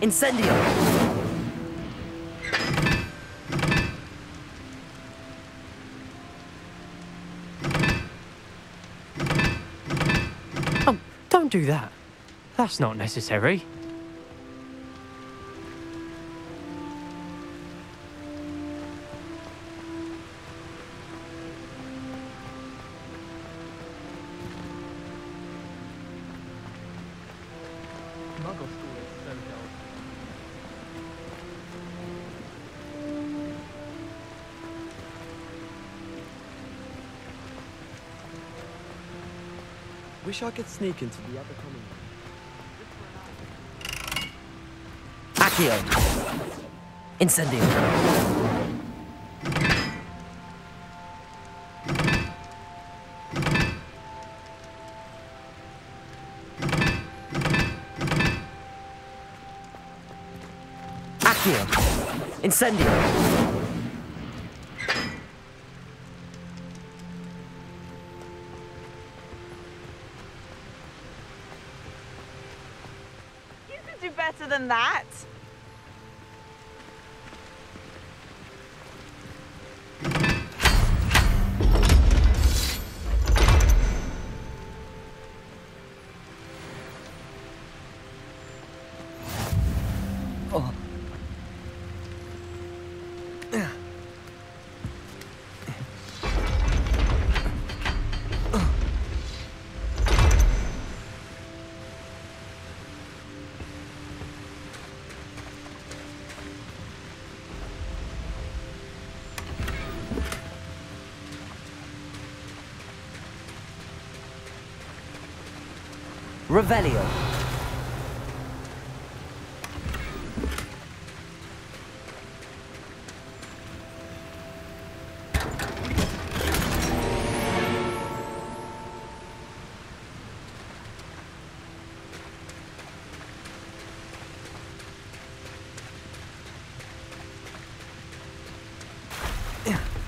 Incendio! Oh, don't do that. That's not necessary. Muggle school is so dull. Wish I could sneak into the other common room. Accio! Incendio! Accio! Incendio! You could do better than that. Oh. Revelio. Yeah.